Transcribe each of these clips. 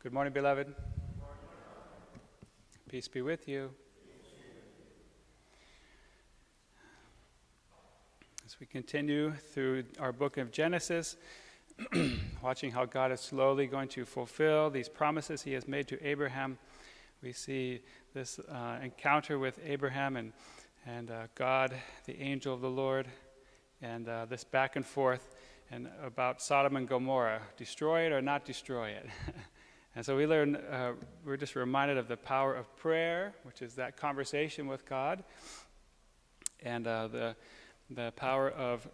Good morning, beloved. Peace be with you. As we continue through our book of Genesis, watching how God is slowly going to fulfill these promises he has made to Abraham, we see this uh, encounter with Abraham and, and uh, God, the angel of the Lord, and uh, this back and forth and about Sodom and Gomorrah destroy it or not destroy it. And so we learn, uh, we're just reminded of the power of prayer, which is that conversation with God, and uh, the, the power of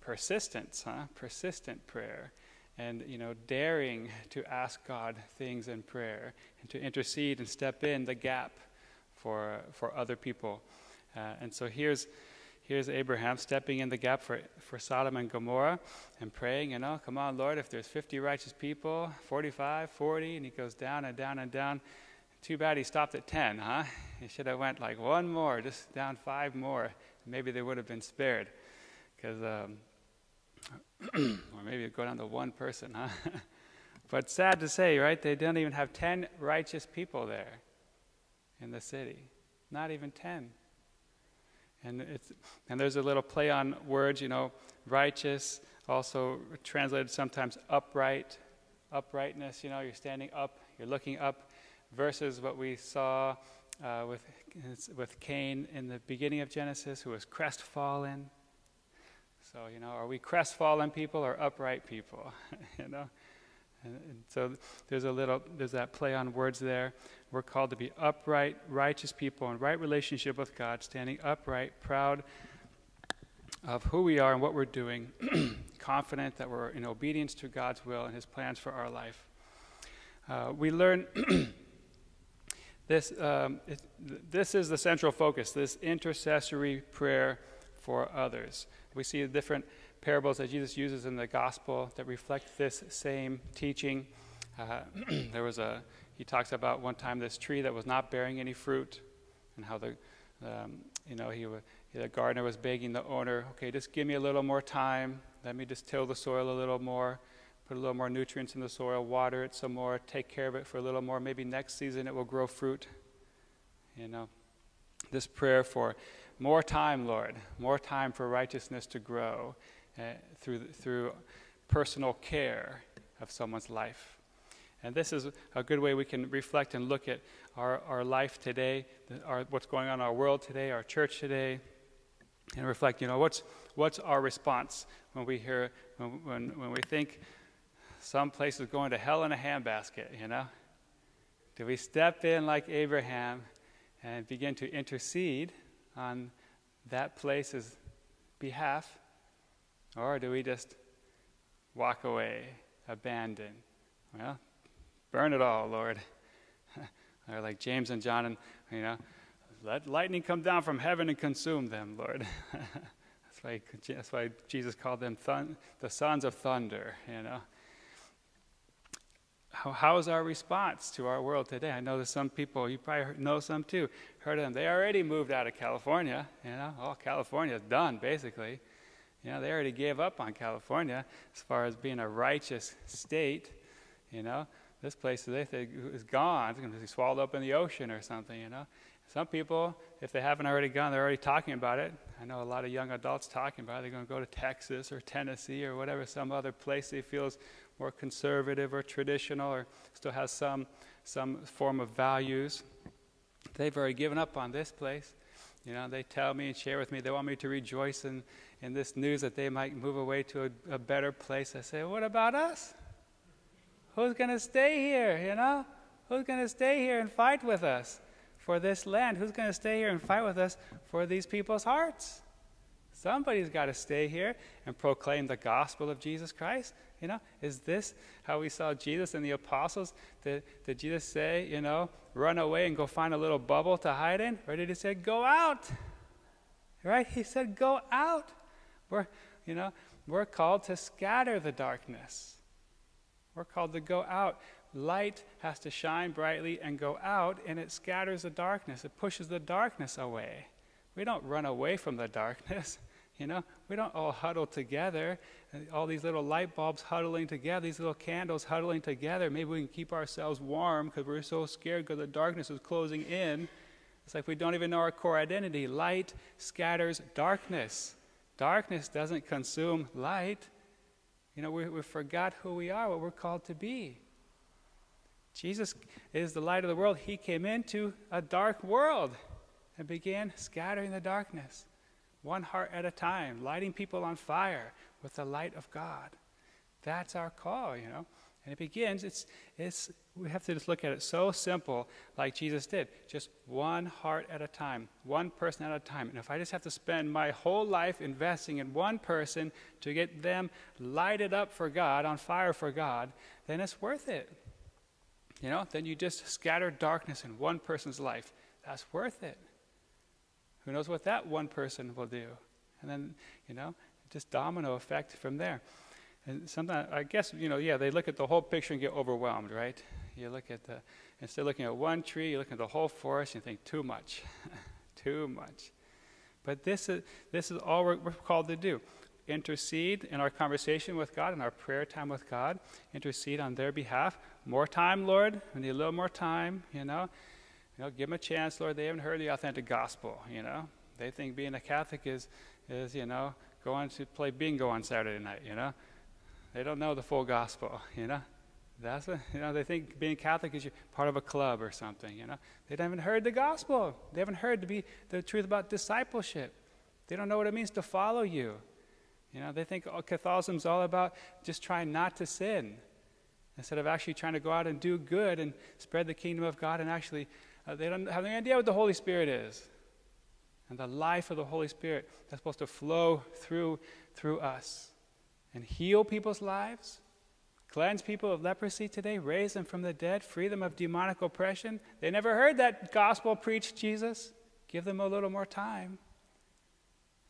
persistence, huh? persistent prayer, and you know, daring to ask God things in prayer and to intercede and step in the gap for, for other people. Uh, and so here's here's Abraham stepping in the gap for, for Sodom and Gomorrah and praying, you know, come on, Lord, if there's 50 righteous people, 45, 40, and he goes down and down and down. Too bad he stopped at 10, huh? He should have went like one more, just down five more. Maybe they would have been spared. Because, um, or maybe go down to one person, huh? but sad to say, right? They don't even have 10 righteous people there in the city. Not even 10. And, it's, and there's a little play on words, you know, righteous, also translated sometimes upright, uprightness, you know, you're standing up, you're looking up, versus what we saw uh, with, with Cain in the beginning of Genesis, who was crestfallen. So, you know, are we crestfallen people or upright people? you know? And, and so there's a little, there's that play on words there. We're called to be upright, righteous people in right relationship with God, standing upright, proud of who we are and what we're doing, confident that we're in obedience to God's will and His plans for our life. Uh, we learn this, um, it, this is the central focus, this intercessory prayer for others. We see different parables that Jesus uses in the gospel that reflect this same teaching. Uh, there was a he talks about one time this tree that was not bearing any fruit, and how the um, you know he the gardener was begging the owner, okay, just give me a little more time. Let me just till the soil a little more, put a little more nutrients in the soil, water it some more, take care of it for a little more. Maybe next season it will grow fruit. You know, this prayer for more time, Lord, more time for righteousness to grow uh, through through personal care of someone's life. And this is a good way we can reflect and look at our, our life today, our, what's going on in our world today, our church today, and reflect, you know, what's, what's our response when we hear, when, when, when we think some place is going to hell in a handbasket, you know? Do we step in like Abraham and begin to intercede on that place's behalf? Or do we just walk away, abandon? Well, Burn it all, Lord. or like James and John, and you know, let lightning come down from heaven and consume them, Lord. that's, why, that's why Jesus called them thun- the sons of thunder, you know. How, how is our response to our world today? I know there's some people, you probably know some too, heard of them. They already moved out of California, you know. All California's done, basically. You know, they already gave up on California as far as being a righteous state, you know. This place they think is gone. It's going to be swallowed up in the ocean or something, you know. Some people, if they haven't already gone, they're already talking about it. I know a lot of young adults talking about it. They're going to go to Texas or Tennessee or whatever, some other place they feel is more conservative or traditional or still has some, some form of values. They've already given up on this place. You know, they tell me and share with me they want me to rejoice in, in this news that they might move away to a, a better place. I say, what about us? Who's going to stay here, you know? Who's going to stay here and fight with us for this land? Who's going to stay here and fight with us for these people's hearts? Somebody's got to stay here and proclaim the gospel of Jesus Christ. You know, is this how we saw Jesus and the apostles? Did, did Jesus say, you know, run away and go find a little bubble to hide in? Or did he say, go out? Right? He said, go out. We're, you know, we're called to scatter the darkness. We're called to go out. Light has to shine brightly and go out, and it scatters the darkness. It pushes the darkness away. We don't run away from the darkness. You know, we don't all huddle together. Uh, all these little light bulbs huddling together, these little candles huddling together. Maybe we can keep ourselves warm because we're so scared because the darkness is closing in. It's like we don't even know our core identity. Light scatters darkness. Darkness doesn't consume light. You know, we, we forgot who we are, what we're called to be. Jesus is the light of the world. He came into a dark world and began scattering the darkness, one heart at a time, lighting people on fire with the light of God. That's our call, you know. And it begins, it's, it's, we have to just look at it so simple, like Jesus did. Just one heart at a time, one person at a time. And if I just have to spend my whole life investing in one person to get them lighted up for God, on fire for God, then it's worth it. You know, then you just scatter darkness in one person's life. That's worth it. Who knows what that one person will do? And then, you know, just domino effect from there. And sometimes, I guess, you know, yeah, they look at the whole picture and get overwhelmed, right? You look at the, instead of looking at one tree, you look at the whole forest and you think, too much, too much. But this is, this is all we're, we're called to do intercede in our conversation with God, in our prayer time with God, intercede on their behalf. More time, Lord. We need a little more time, you know. You know, give them a chance, Lord. They haven't heard the authentic gospel, you know. They think being a Catholic is, is you know, going to play bingo on Saturday night, you know. They don't know the full gospel, you know. That's a, you know, they think being Catholic is part of a club or something, you know. They haven't heard the gospel. They haven't heard to be the truth about discipleship. They don't know what it means to follow you. You know, they think oh, Catholicism's all about just trying not to sin instead of actually trying to go out and do good and spread the kingdom of God and actually uh, they don't have any idea what the Holy Spirit is. And the life of the Holy Spirit that's supposed to flow through through us and heal people's lives, cleanse people of leprosy today, raise them from the dead, free them of demonic oppression. They never heard that gospel preached, Jesus. Give them a little more time.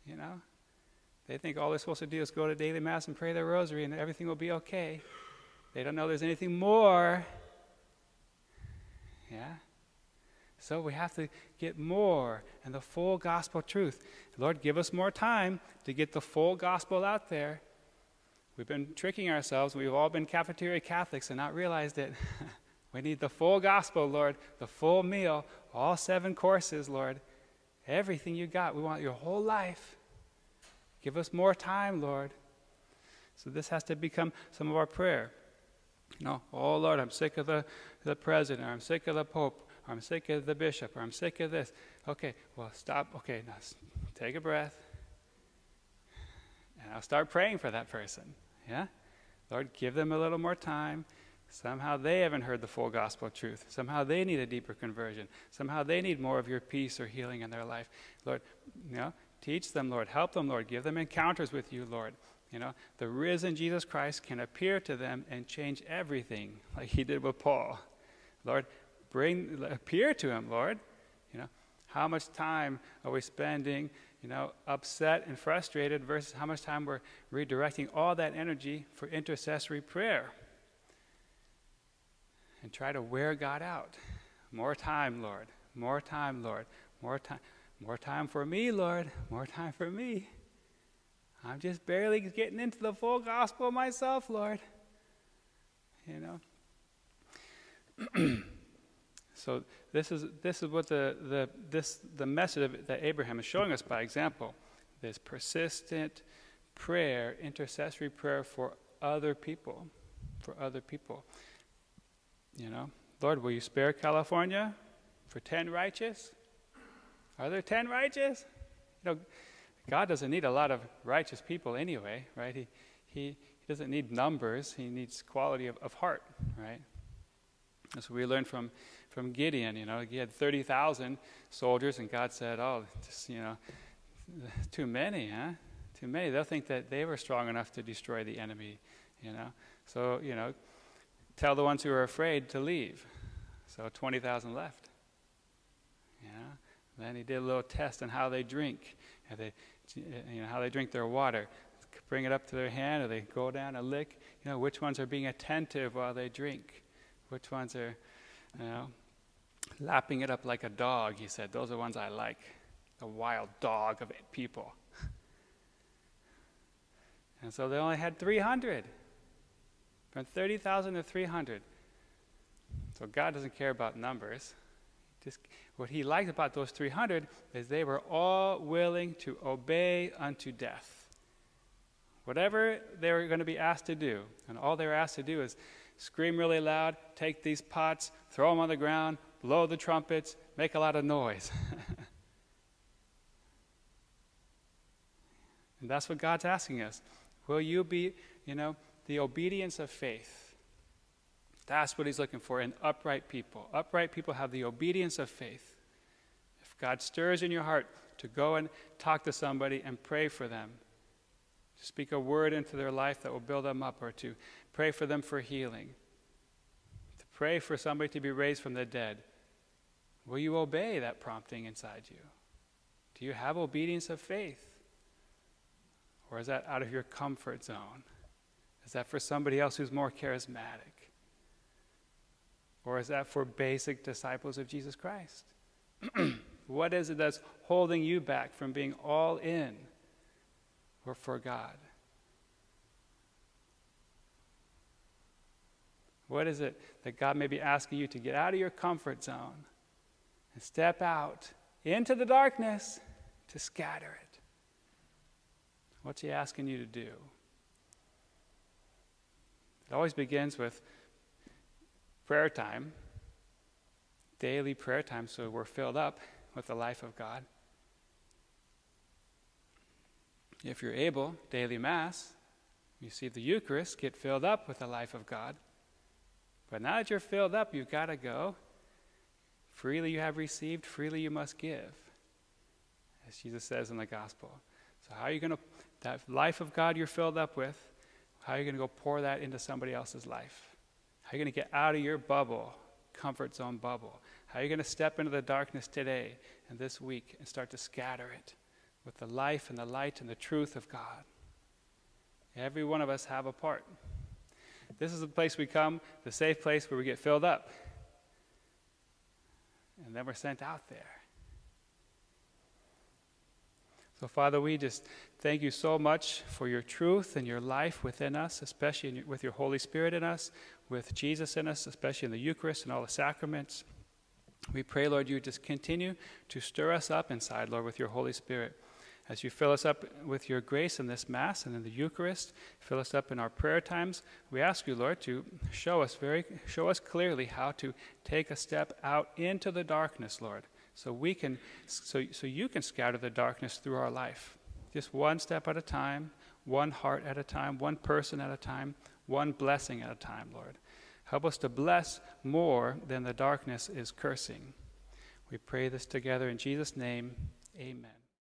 You know? They think all they're supposed to do is go to daily mass and pray their rosary and everything will be okay. They don't know there's anything more. Yeah? So we have to get more and the full gospel truth. Lord, give us more time to get the full gospel out there. We've been tricking ourselves. We've all been cafeteria Catholics and not realized it. we need the full gospel, Lord, the full meal, all seven courses, Lord. Everything you got. We want your whole life. Give us more time, Lord. So this has to become some of our prayer. You know, oh Lord, I'm sick of the, the president, or I'm sick of the pope, I'm sick of the bishop, or I'm sick of this. Okay, well, stop. Okay, now take a breath. And I'll start praying for that person. Yeah? Lord, give them a little more time. Somehow they haven't heard the full gospel truth. Somehow they need a deeper conversion. Somehow they need more of your peace or healing in their life. Lord, you know, teach them, Lord. Help them, Lord. Give them encounters with you, Lord. You know, the risen Jesus Christ can appear to them and change everything like he did with Paul. Lord, bring appear to him, Lord. You know, how much time are we spending you know, upset and frustrated versus how much time we're redirecting all that energy for intercessory prayer. And try to wear God out. More time, Lord. More time, Lord. More time. More time for me, Lord. More time for me. I'm just barely getting into the full gospel myself, Lord. You know? So this is, this is what the, the, this, the message that Abraham is showing us by example. This persistent prayer, intercessory prayer for other people, for other people. You know, Lord, will you spare California for 10 righteous? Are there 10 righteous? You know, God doesn't need a lot of righteous people anyway, right? He, he, he doesn't need numbers, he needs quality of, of heart, right? That's what we learned from from Gideon. You know, he had 30,000 soldiers, and God said, Oh, just, you know, too many, huh? Too many. They'll think that they were strong enough to destroy the enemy, you know. So, you know, tell the ones who are afraid to leave. So 20,000 left. Know. Then he did a little test on how they drink, and they, you know, how they drink their water. Bring it up to their hand, or they go down and lick. You know, which ones are being attentive while they drink? Which ones are, you know, lapping it up like a dog, he said. Those are the ones I like. The wild dog of people. And so they only had 300. From 30,000 to 300. So God doesn't care about numbers. Just, what he liked about those 300 is they were all willing to obey unto death. Whatever they were going to be asked to do, and all they were asked to do is scream really loud, take these pots, throw them on the ground, blow the trumpets, make a lot of noise. and that's what God's asking us. Will you be, you know, the obedience of faith? That's what he's looking for in upright people. Upright people have the obedience of faith. If God stirs in your heart to go and talk to somebody and pray for them, to speak a word into their life that will build them up, or to pray for them for healing, to pray for somebody to be raised from the dead, will you obey that prompting inside you? Do you have obedience of faith? Or is that out of your comfort zone? Is that for somebody else who's more charismatic? Or is that for basic disciples of Jesus Christ? what is it that's holding you back from being all in or for God? What is it that God may be asking you to get out of your comfort zone and step out into the darkness to scatter it? What's He asking you to do? It always begins with prayer time, daily prayer time, so we're filled up with the life of God. If you're able, daily Mass, you see the Eucharist, get filled up with the life of God. But now that you're filled up, you've got to go. Freely you have received, freely you must give, as Jesus says in the Gospel. So, how are you going to, that life of God you're filled up with, how are you going to go pour that into somebody else's life? How are you going to get out of your bubble, comfort zone bubble? How are you going to step into the darkness today and this week and start to scatter it with the life and the light and the truth of God? Every one of us have a part. This is the place we come, the safe place where we get filled up. And then we're sent out there. So, Father, we just thank you so much for your truth and your life within us, especially with your Holy Spirit in us, with Jesus in us, especially in the Eucharist and all the sacraments. We pray, Lord, you just continue to stir us up inside, Lord, with your Holy Spirit. As you fill us up with your grace in this Mass and in the Eucharist, fill us up in our prayer times, we ask you, Lord, to show us very show us clearly how to take a step out into the darkness, Lord so we can so, so you can scatter the darkness through our life. Just one step at a time one heart at a time one person at a time one blessing at a time lord. Help us to bless more than the darkness is cursing. We pray this together in jesus name. Amen